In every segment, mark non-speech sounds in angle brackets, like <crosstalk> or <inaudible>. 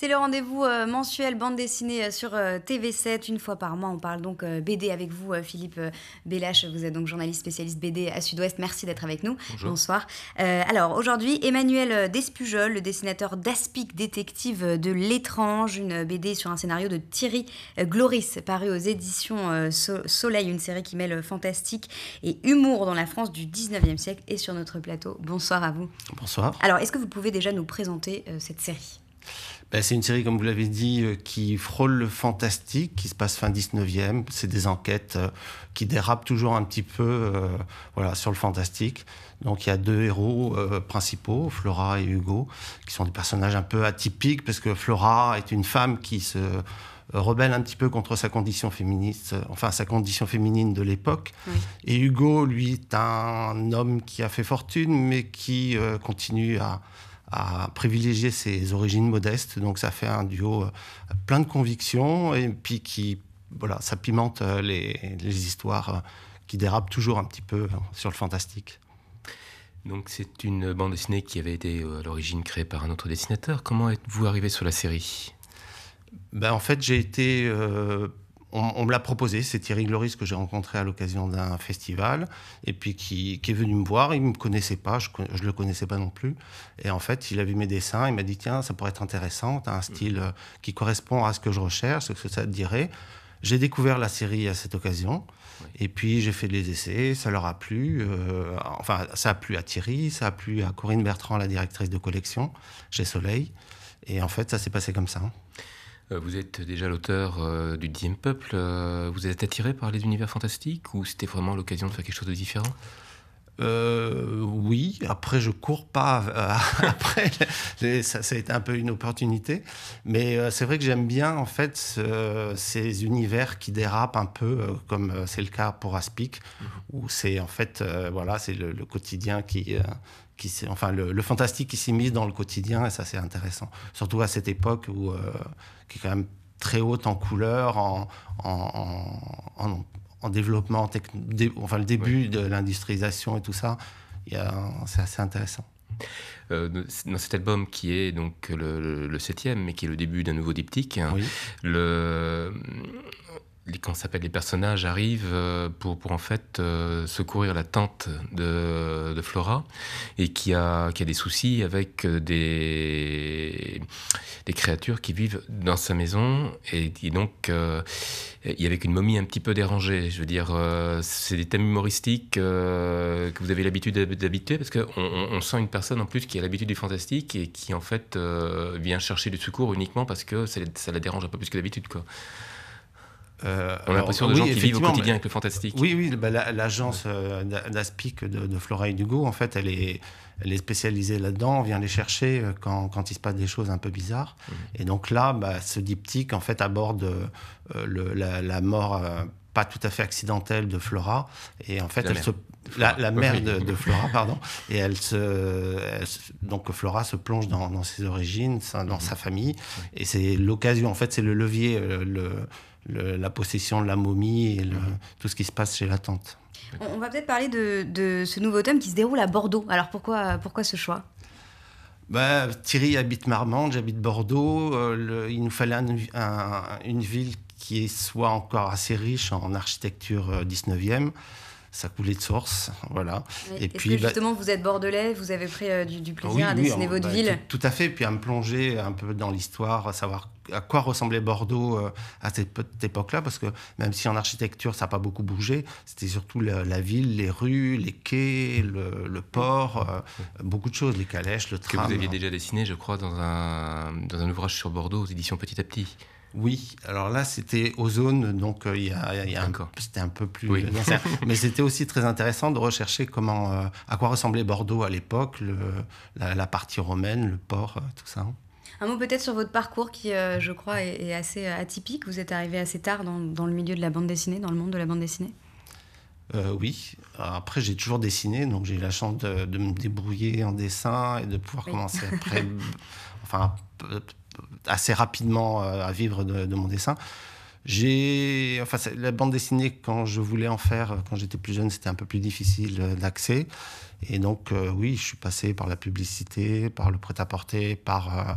C'est le rendez-vous euh, mensuel bande dessinée euh, sur euh, TV7. Une fois par mois, on parle donc BD avec vous, Philippe Bellache. Vous êtes donc journaliste spécialiste BD à Sud-Ouest. Merci d'être avec nous. Bonsoir. alors aujourd'hui, Emmanuel Despujol, le dessinateur d'Aspic Détective de l'étrange, une BD sur un scénario de Thierry Gloris, paru aux éditions Soleil, une série qui mêle fantastique et humour dans la France du 19e siècle et sur notre plateau. Bonsoir à vous. Bonsoir. Alors, est-ce que vous pouvez déjà nous présenter cette série? Ben, c'est une série, comme vous l'avez dit, euh, qui frôle le fantastique, qui se passe fin 19e. C'est des enquêtes euh, qui dérapent toujours un petit peu euh, voilà, sur le fantastique. Donc il y a deux héros principaux, Flora et Hugo, qui sont des personnages un peu atypiques, parce que Flora est une femme qui se rebelle un petit peu contre sa condition féministe, enfin sa condition féminine de l'époque. Et Hugo, lui, est un homme qui a fait fortune, mais qui continue à à privilégier ses origines modestes. Donc ça fait un duo euh, plein de convictions et puis qui, voilà, ça pimente euh, les, les histoires euh, qui dérapent toujours un petit peu sur le fantastique. Donc c'est une bande dessinée qui avait été à l'origine créée par un autre dessinateur. Comment êtes-vous arrivé sur la série? Ben, En fait, j'ai été on, me l'a proposé, c'est Thierry Gloris que j'ai rencontré à l'occasion d'un festival, et puis qui, est venu me voir, il ne me connaissait pas, je ne le connaissais pas non plus, et en fait, il a vu mes dessins, il m'a dit, tiens, ça pourrait être intéressant, tu as un style euh, qui correspond à ce que je recherche, ce que ça te dirait. J'ai découvert la série à cette occasion, et puis j'ai fait des essais, ça leur a plu, euh, enfin, ça a plu à Thierry, ça a plu à Corinne Bertrand, la directrice de collection chez Soleil, et en fait, ça s'est passé comme ça. Euh, vous êtes déjà l'auteur euh, du Dixième Peuple. Euh, vous êtes attiré par les univers fantastiques ou c'était vraiment l'occasion de faire quelque chose de différent? Oui, après je cours pas <laughs> après, ça, ça, a été un peu une opportunité, mais c'est vrai que j'aime bien en fait ces univers qui dérapent un peu, comme c'est le cas pour Aspic, mhm. où c'est en fait voilà c'est le, le, quotidien qui enfin le, fantastique qui s'est mis dans le quotidien et ça c'est intéressant. Surtout à cette époque où euh, qui est quand même très haute en couleur, en, en, en, développement, enfin le début de l'industrialisation et tout ça, c'est assez intéressant. Euh, dans cet album qui est donc le, septième, mais qui est le début d'un nouveau diptyque, le, quand s'appelle les personnages arrivent euh, pour, pour en fait euh, secourir la tante de, de, Flora et qui a, qui a des soucis avec euh, des, des créatures qui vivent dans sa maison et, donc il y avait une momie un petit peu dérangée. Je veux dire, c'est des thèmes humoristiques que vous avez l'habitude d'habiter parce qu'on on sent une personne en plus qui a l'habitude du fantastique et qui en fait vient chercher du secours uniquement parce que ça, ça la dérange un peu plus que d'habitude quoi. Euh, on a l'impression de gens qui vivent au quotidien avec le fantastique. Oui, oui, bah, l'agence euh, d'Aspic de, Flora et Hugo, en fait, elle est, elle est spécialisée là-dedans. On vient les chercher euh, quand, quand, il se passe des choses un peu bizarres. Mhm. Et donc là, bah, ce diptyque, en fait, aborde le, la, mort pas tout à fait accidentelle de Flora. Et en fait, la elle mère. se la, mère de, Flora, pardon, et elle se, donc Flora se plonge dans, ses origines, dans mhm. sa famille, et c'est l'occasion, en fait, c'est le levier, le, la possession de la momie et mhm. tout ce qui se passe chez la tante. On, va peut-être parler de, ce nouveau tome qui se déroule à Bordeaux. Alors pourquoi, pourquoi ce choix? Bah, Thierry habite Marmande, j'habite Bordeaux. Euh, il nous fallait une ville qui soit encore assez riche en architecture 19e. Ça coulait de source, voilà. et puis bah justement, vous êtes bordelais, vous avez pris euh, du, plaisir à dessiner votre bah, ville. Tout, à fait, puis à me plonger un peu dans l'histoire, à savoir à quoi ressemblait Bordeaux euh, à cette, époque-là, parce que même si en architecture ça n'a pas beaucoup bougé, c'était surtout la, ville, les rues, les quais, le, port, euh, beaucoup de choses, les calèches, le tram. Que vous aviez déjà dessiné, je crois, dans un, dans un ouvrage sur Bordeaux aux éditions Petit à Petit. Oui, alors là c'était Ozone, donc euh, il y a, y a c'était un peu plus, <laughs> mais c'était aussi très intéressant de rechercher comment, euh, à quoi ressemblait Bordeaux à l'époque, la, la, partie romaine, le port, euh, tout ça. Un mot peut-être sur votre parcours qui, je crois, est, assez atypique. Vous êtes arrivé assez tard dans, dans, le milieu de la bande dessinée, dans le monde de la bande dessinée? oui, après j'ai toujours dessiné, donc j'ai eu la chance de, de, me débrouiller en dessin et de pouvoir commencer <laughs> après, enfin assez rapidement euh, à vivre de, mon dessin. J'ai, enfin, la bande dessinée, quand je voulais en faire, quand j'étais plus jeune, c'était un peu plus difficile euh, d'accès. Et donc, euh, oui, je suis passé par la publicité, par le prêt-à-porter, par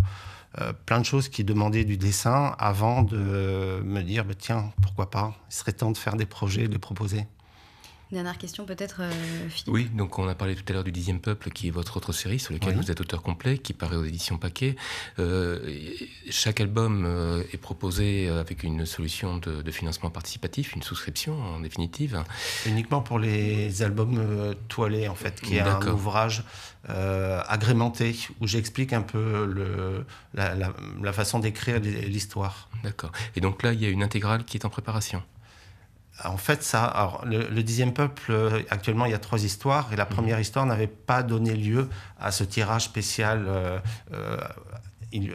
plein de choses qui demandaient du dessin avant de me dire, bah, tiens, pourquoi pas, il serait temps de faire des projets, de les proposer. Dernière question peut-être, euh, Philippe. Oui, donc on a parlé tout à l'heure du Dixième Peuple, qui est votre autre série sur laquelle vous êtes auteur complet, qui paraît aux éditions Paquet. Euh, chaque album euh, est proposé avec une solution de, financement participatif, une souscription en définitive. Uniquement pour les albums toilés, en fait, qui est un ouvrage agrémenté où j'explique un peu le, la, la façon d'écrire l'histoire. D'accord. Et donc là, il y a une intégrale qui est en préparation. En fait, ça, alors, le, dixième peuple, euh, actuellement, il y a trois histoires, et la mhm. première histoire n'avait pas donné lieu à ce tirage spécial, euh, euh,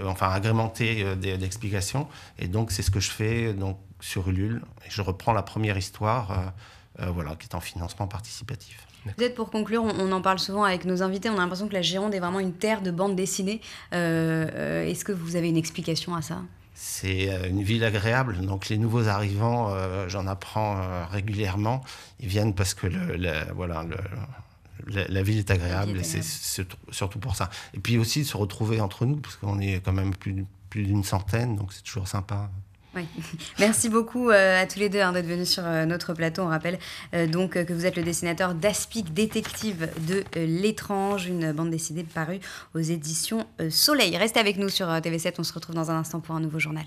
enfin agrémenté d'explications. Et donc, c'est ce que je fais donc, sur Ulule. Et je reprends la première histoire, voilà, qui est en financement participatif. Peut-être pour conclure, on, en parle souvent avec nos invités, on a l'impression que la Gironde est vraiment une terre de bande dessinée. Est-ce que vous avez une explication à ça? C'est euh, une ville agréable. Donc les nouveaux arrivants, euh, j'en apprends euh, régulièrement. Ils viennent parce que le, voilà, la, ville est agréable et c'est surtout pour ça. Et puis aussi de se retrouver entre nous parce qu'on est quand même plus, plus d'une centaine, donc c'est toujours sympa. <laughs> Merci beaucoup euh, à tous les deux hein, d'être venus sur euh, notre plateau. On rappelle euh, donc que vous êtes le dessinateur d'Aspic Détective de L'étrange, une bande dessinée parue aux éditions Soleil. Restez avec nous sur TV7, on se retrouve dans un instant pour un nouveau journal.